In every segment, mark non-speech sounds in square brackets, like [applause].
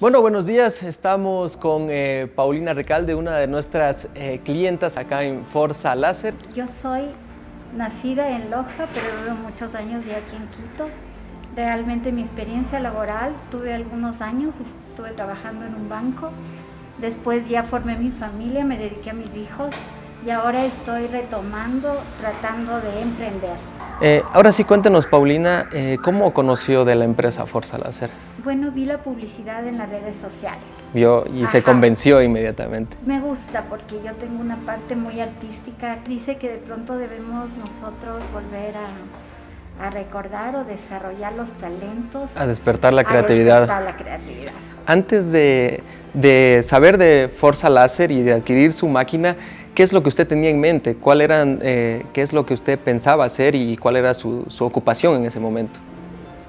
Bueno, buenos días. Estamos con eh, Paulina Recalde, una de nuestras eh, clientas acá en Forza Láser. Yo soy nacida en Loja, pero vivo muchos años ya aquí en Quito. Realmente mi experiencia laboral, tuve algunos años, estuve trabajando en un banco. Después ya formé mi familia, me dediqué a mis hijos y ahora estoy retomando, tratando de emprender. Eh, ahora sí, cuéntenos, Paulina, eh, ¿cómo conoció de la empresa Forza Láser? Bueno, vi la publicidad en las redes sociales. Vio y se convenció inmediatamente. Me gusta porque yo tengo una parte muy artística. Dice que de pronto debemos nosotros volver a, a recordar o desarrollar los talentos. A despertar la creatividad. A despertar la creatividad. Antes de, de saber de Forza Láser y de adquirir su máquina, ¿Qué es lo que usted tenía en mente? ¿Cuál eran, eh, ¿Qué es lo que usted pensaba hacer y cuál era su, su, ocupación en ese momento?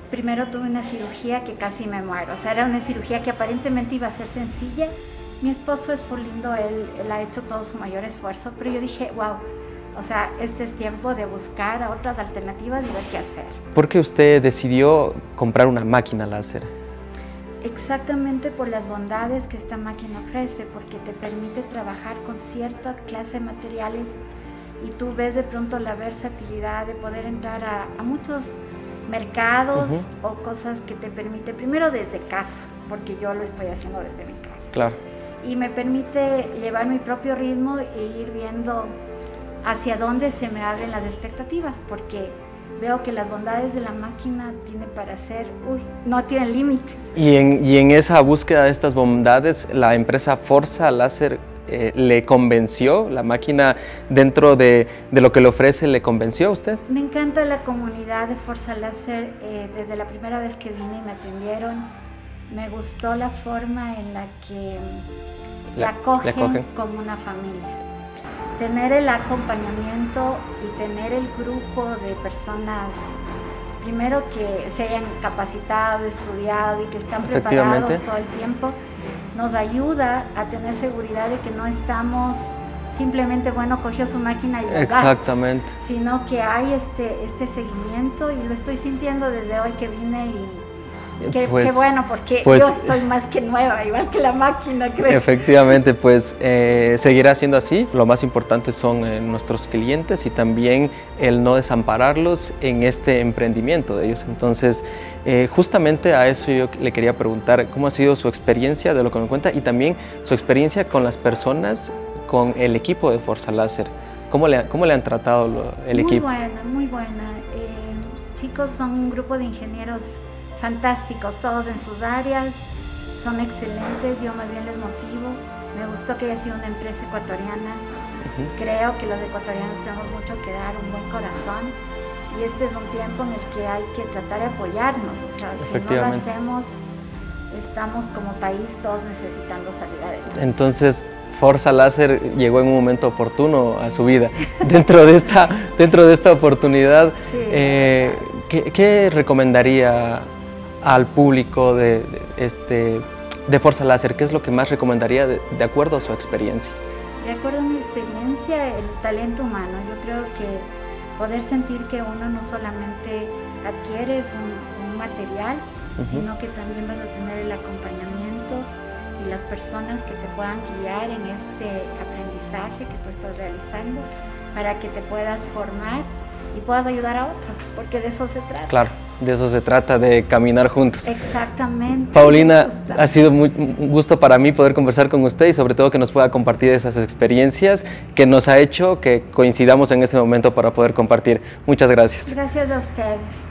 Primero tuve una cirugía que casi me muero. O sea, era una cirugía que aparentemente iba a ser sencilla. Mi esposo es por lindo, él, él ha hecho todo su mayor esfuerzo, pero yo dije, wow, o sea, este es tiempo de buscar otras alternativas y ver qué hacer. ¿Por qué usted decidió comprar una máquina láser? Exactamente por las bondades que esta máquina ofrece, porque te permite trabajar con cierta clase de materiales y tú ves de pronto la versatilidad de poder entrar a, a muchos mercados uh -huh. o cosas que te permite, primero desde casa, porque yo lo estoy haciendo desde mi casa. Claro. Y me permite llevar mi propio ritmo e ir viendo hacia dónde se me abren las expectativas, porque veo que las bondades de la máquina tiene para ser, uy, no tienen límites. Y en, y en esa búsqueda de estas bondades, la empresa Forza Láser eh, le convenció, la máquina dentro de, de, lo que le ofrece, ¿le convenció a usted? Me encanta la comunidad de Forza Láser, eh, desde la primera vez que vine y me atendieron, me gustó la forma en la que la, la cogen, cogen como una familia tener el acompañamiento y tener el grupo de personas, primero que se hayan capacitado, estudiado y que están preparados todo el tiempo, nos ayuda a tener seguridad de que no estamos simplemente, bueno, cogió su máquina y ya Exactamente. sino que hay este, este seguimiento y lo estoy sintiendo desde hoy que vine y Qué, pues, qué, bueno, porque pues, yo estoy más que nueva, igual que la máquina, creo. Efectivamente, pues eh, seguirá siendo así. Lo más importante son eh, nuestros clientes y también el no desampararlos en este emprendimiento de ellos. Entonces, eh, justamente a eso yo le quería preguntar cómo ha sido su experiencia de lo que me cuenta y también su experiencia con las personas, con el equipo de Forza Láser. ¿Cómo le, cómo le han tratado lo, el muy equipo? Muy buena, muy buena. chicos, son un grupo de ingenieros fantásticos, todos en sus áreas, son excelentes, yo más bien les motivo. Me gustó que haya sido una empresa ecuatoriana. Uh -huh. Creo que los ecuatorianos tenemos mucho que dar, un buen corazón. Y este es un tiempo en el que hay que tratar de apoyarnos. O sea, si no lo hacemos, estamos como país todos necesitando salir adelante. Entonces, Forza Láser llegó en un momento oportuno a su vida. [laughs] dentro, de esta, dentro de esta oportunidad, sí. eh, ¿qué, ¿qué recomendaría al público de, de, este, de Forza Láser? ¿Qué es lo que más recomendaría de, de, acuerdo a su experiencia? De acuerdo a mi experiencia, el talento humano. Yo creo que poder sentir que uno no solamente adquiere un, un material, uh -huh. sino que también vas a tener el acompañamiento y las personas que te puedan guiar en este aprendizaje que tú estás realizando para que te puedas formar y puedas ayudar a otros, porque de eso se trata. Claro, de eso se trata, de caminar juntos. Exactamente. Paulina, ha sido muy, un gusto para mí poder conversar con usted y sobre todo que nos pueda compartir esas experiencias que nos ha hecho que coincidamos en este momento para poder compartir. Muchas gracias. Gracias a ustedes.